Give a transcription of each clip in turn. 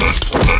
Let's go.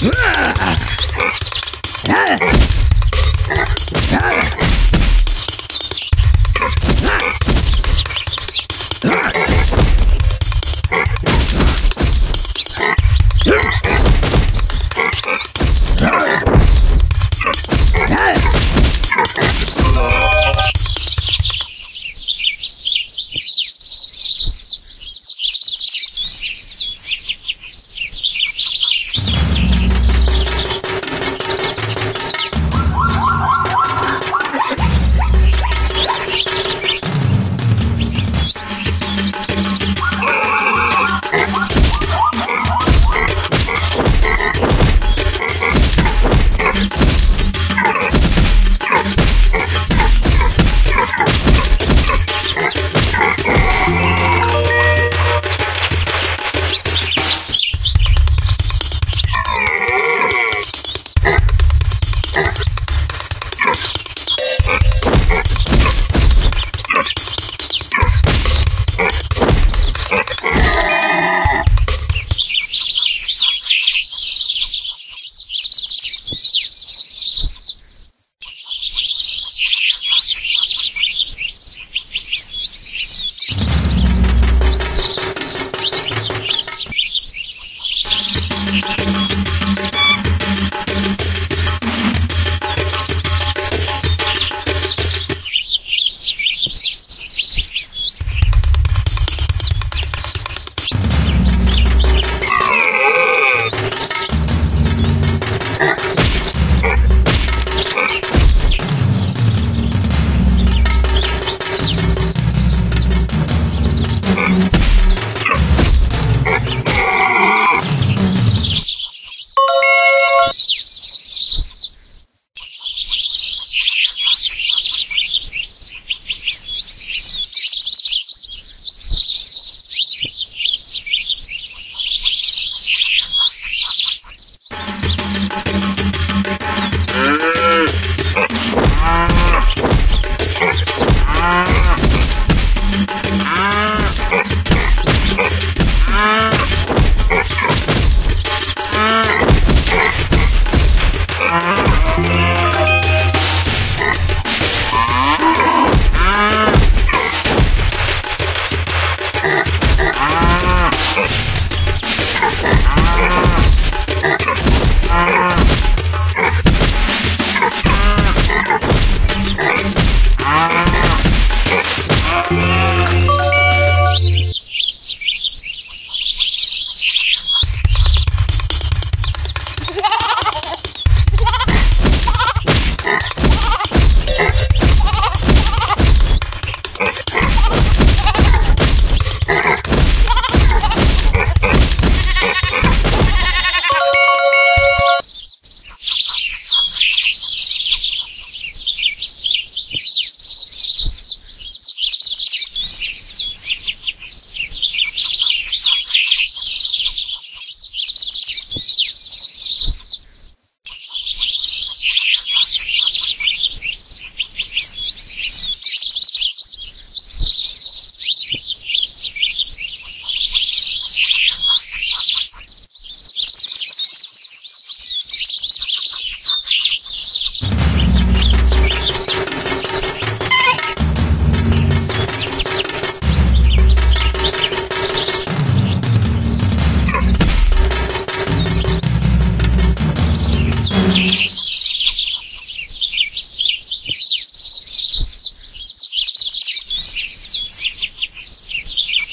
Ah!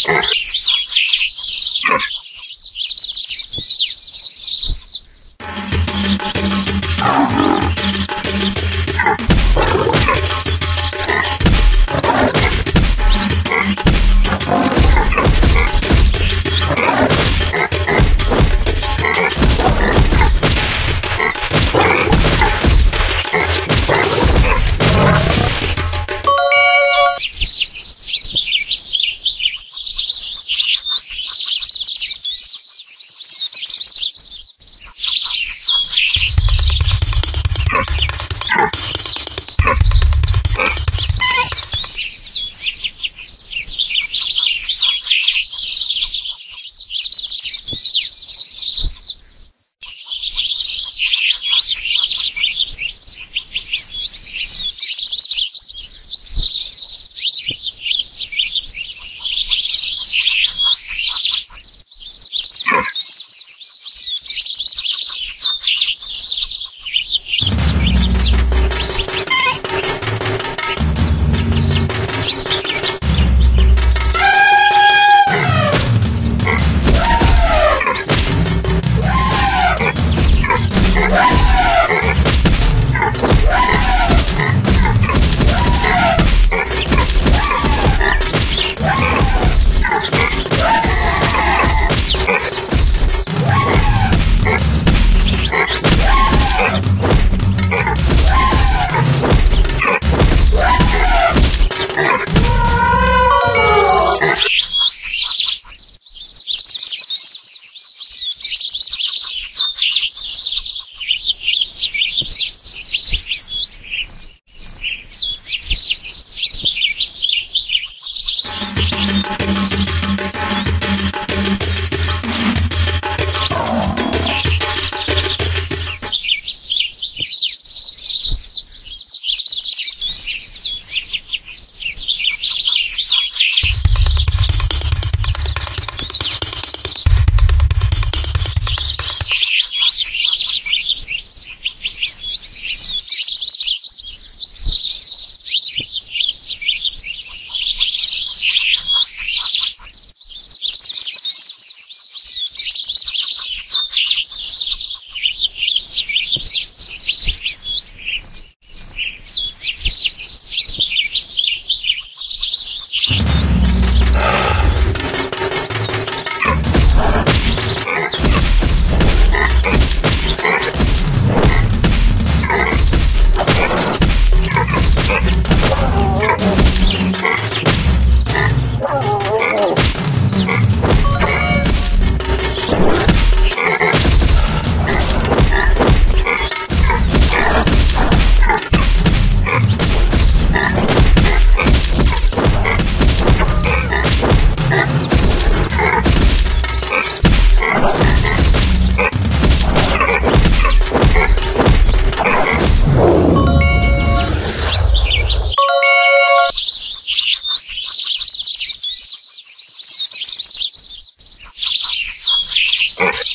Source. first.